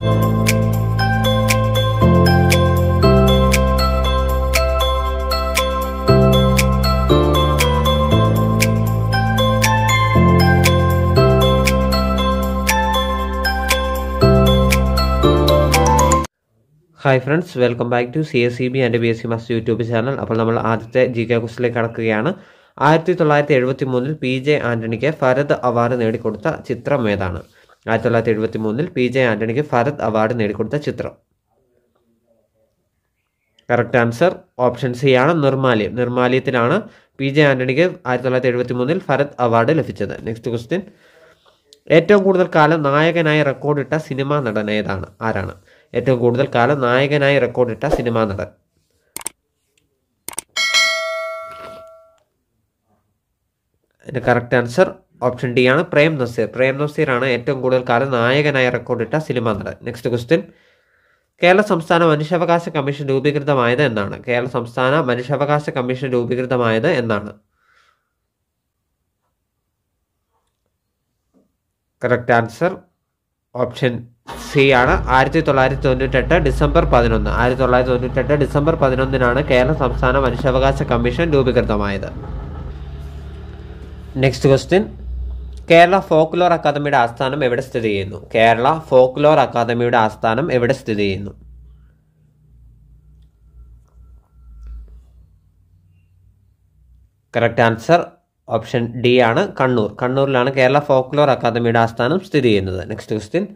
Hi friends welcome back to C S C B and B S C must YouTube channel അപ്പോൾ നമ്മൾ ആദ്യത്തെ G K ക്വസ്റ്റിലേക്ക് കടക്കുകയാണ്. ആയിരത്തി തൊള്ളായിരത്തി എഴുപത്തി മൂന്നിൽ പി ജെ ആന്റണിക്ക് ഭരത് അവാർഡ് നേടിക്കൊടുത്ത ചിത്രം ഏതാണ്? ആയിരത്തി തൊള്ളായിരത്തി എഴുപത്തി മൂന്നിൽ പി ജെ ആന്റണിക്ക് ഭരത് അവാർഡ് നേടിക്കൊടുത്ത ചിത്രം. കറക്റ്റ് ആൻസർ ഓപ്ഷൻ സി ആണ് നിർമാലയം. നിർമാലയത്തിലാണ് പി ജെ ആന്റണിക്ക് ആയിരത്തി തൊള്ളായിരത്തി എഴുപത്തി മൂന്നിൽ ഭരത് അവാർഡ് ലഭിച്ചത്. നെക്സ്റ്റ് ക്വസ്റ്റ്യൻ ഏറ്റവും കൂടുതൽ കാലം നായകനായി റെക്കോർഡിട്ട സിനിമാ നടൻ ഏതാണ്? ആരാണ്? ഏറ്റവും കൂടുതൽ കാലം നായകനായി റെക്കോർഡിട്ട സിനിമാ നടൻ. അതിന്റെ കറക്റ്റ് ആൻസർ ഓപ്ഷൻ ഡി ആണ് പ്രേം നസീർ. പ്രേം നസീർ ആണ് ഏറ്റവും കൂടുതൽ കാലം നായകനായി റെക്കോർഡിട്ട സിനിമ നടൻ. നെക്സ്റ്റ് ക്വസ്റ്റ്യൻ കേരള സംസ്ഥാന മനുഷ്യാവകാശ കമ്മീഷൻ രൂപീകൃതമായത് എന്നാണ്. കേരള സംസ്ഥാന മനുഷ്യാവകാശ കമ്മീഷൻ രൂപീകൃതമായത് എന്നാണ്. കറക്റ്റ് ആൻസർ ഓപ്ഷൻ സി ആണ്. ആയിരത്തി തൊള്ളായിരത്തി തൊണ്ണൂറ്റെട്ട് ഡിസംബർ പതിനൊന്ന്. ആയിരത്തി തൊള്ളായിരത്തി തൊണ്ണൂറ്റെട്ട് ഡിസംബർ പതിനൊന്നിനാണ് കേരള സംസ്ഥാന മനുഷ്യാവകാശ കമ്മീഷൻ രൂപീകൃതമായത്. നെക്സ്റ്റ് ക്വസ്റ്റ്യൻ കേരള ഫോക്ലോർ അക്കാദമിയുടെ ആസ്ഥാനം എവിടെ സ്ഥിതി ചെയ്യുന്നു? കേരള ഫോക്ലോർ അക്കാദമിയുടെ ആസ്ഥാനം എവിടെ സ്ഥിതി ചെയ്യുന്നു? കറക്റ്റ് ആൻസർ ഓപ്ഷൻ ഡി ആണ് കണ്ണൂർ. കണ്ണൂരിലാണ് കേരള ഫോക്ലോർ അക്കാദമിയുടെ ആസ്ഥാനം സ്ഥിതി ചെയ്യുന്നത്. നെക്സ്റ്റ് ക്വസ്റ്റ്യൻ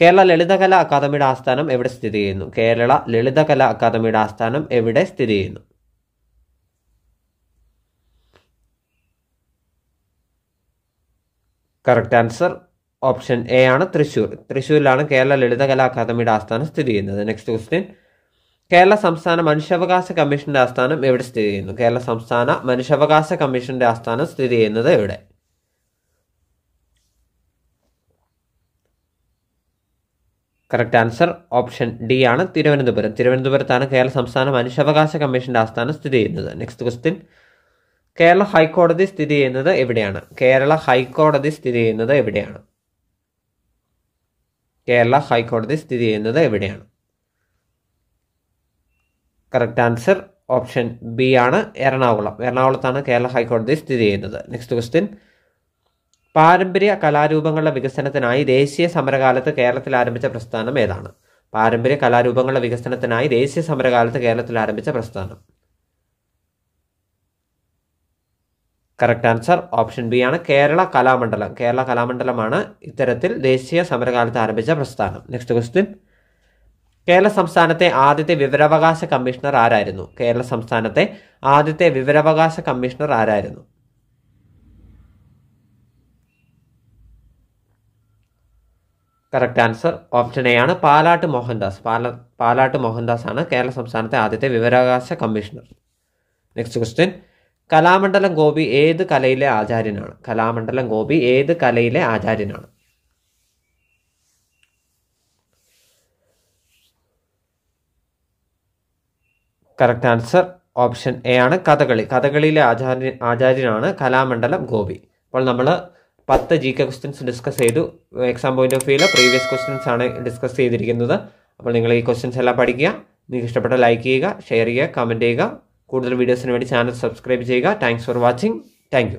കേരള ലളിതകല അക്കാദമിയുടെ ആസ്ഥാനം എവിടെ സ്ഥിതി ചെയ്യുന്നു? കേരള ലളിതകല അക്കാദമിയുടെ ആസ്ഥാനം എവിടെ സ്ഥിതി ചെയ്യുന്നു? കറക്റ്റ് ആൻസർ ഓപ്ഷൻ എ ആണ് തൃശ്ശൂർ. തൃശ്ശൂരിലാണ് കേരള ലളിതകലാ അക്കാദമിയുടെ ആസ്ഥാനം സ്ഥിതി ചെയ്യുന്നത്. നെക്സ്റ്റ് ക്വസ്റ്റ്യൻ കേരള സംസ്ഥാന മനുഷ്യാവകാശ കമ്മീഷന്റെ ആസ്ഥാനം എവിടെ സ്ഥിതി ചെയ്യുന്നു? കേരള സംസ്ഥാന മനുഷ്യാവകാശ കമ്മീഷന്റെ ആസ്ഥാനം സ്ഥിതി ചെയ്യുന്നത് എവിടെ? കറക്റ്റ് ആൻസർ ഓപ്ഷൻ ഡി ആണ് തിരുവനന്തപുരം. തിരുവനന്തപുരത്താണ് കേരള സംസ്ഥാന മനുഷ്യാവകാശ കമ്മീഷന്റെ ആസ്ഥാനം സ്ഥിതി ചെയ്യുന്നത്. നെക്സ്റ്റ് ക്വസ്റ്റ്യൻ കേരള ഹൈക്കോടതി സ്ഥിതി ചെയ്യുന്നത് എവിടെയാണ്? കേരള ഹൈക്കോടതി സ്ഥിതി ചെയ്യുന്നത് എവിടെയാണ്? കേരള ഹൈക്കോടതി സ്ഥിതി ചെയ്യുന്നത് എവിടെയാണ്? കറക്റ്റ് ആൻസർ ഓപ്ഷൻ ബി ആണ് എറണാകുളം. എറണാകുളത്താണ് കേരള ഹൈക്കോടതി സ്ഥിതി ചെയ്യുന്നത്. നെക്സ്റ്റ് ക്വസ്റ്റ്യൻ പാരമ്പര്യ കലാരൂപങ്ങളുടെ വികസനത്തിനായി ദേശീയ സമരകാലത്ത് കേരളത്തിൽ ആരംഭിച്ച പ്രസ്ഥാനം ഏതാണ്? പാരമ്പര്യ കലാരൂപങ്ങളുടെ വികസനത്തിനായി ദേശീയ സമരകാലത്ത് കേരളത്തിൽ ആരംഭിച്ച പ്രസ്ഥാനം. കറക്റ്റ് ആൻസർ ഓപ്ഷൻ ബി ആണ് കേരള കലാമണ്ഡലം. കേരള കലാമണ്ഡലമാണ് ഇത്തരത്തിൽ ദേശീയ സമരകാലത്ത് ആരംഭിച്ച പ്രസ്ഥാനം. നെക്സ്റ്റ് ക്വസ്റ്റ്യൻ കേരള സംസ്ഥാനത്തെ ആദ്യത്തെ വിവരാവകാശ കമ്മീഷണർ ആരായിരുന്നു? കേരള സംസ്ഥാനത്തെ ആദ്യത്തെ വിവരാവകാശ കമ്മീഷണർ ആരായിരുന്നു? കറക്റ്റ് ആൻസർ ഓപ്ഷൻ എ ആണ് പാലാട്ട് മോഹൻദാസ്. പാല പാലാട്ട് മോഹൻദാസ് ആണ് കേരള സംസ്ഥാനത്തെ ആദ്യത്തെ വിവരാവകാശ commissioner. Next question Kalamandalam Gopi ഏത് കലയിലെ ആചാര്യനാണ്? കലാമണ്ഡലം ഗോപി ഏത് കലയിലെ ആചാര്യനാണ്? കറക്റ്റ് ആൻസർ ഓപ്ഷൻ എ ആണ് കഥകളി. കഥകളിയിലെ ആചാര്യ ആചാര്യനാണ് കലാമണ്ഡലം ഗോപി. അപ്പോൾ നമ്മൾ പത്ത് ജി കെ ക്വസ്റ്റ്യൻസ് ഡിസ്കസ് ചെയ്തു. എക്സാം പോയിന്റ് ഓഫ് വ്യൂയിൽ പ്രീവിയസ് ക്വസ്റ്റ്യൻസ് ആണ് ഡിസ്കസ് ചെയ്തിരിക്കുന്നത്. അപ്പോൾ നിങ്ങൾ ഈ ക്വസ്റ്റ്യൻസ് എല്ലാം പഠിക്കുക. നിങ്ങൾക്ക് ഇഷ്ടപ്പെട്ട ലൈക്ക് ചെയ്യുക ഷെയർ ചെയ്യുക കമന്റ് ചെയ്യുക. കൂടുതൽ വീഡിയോസിന് വേണ്ടി ചാനൽ സബ്സ്ക്രൈബ് ചെയ്യുക. Thanks for watching thank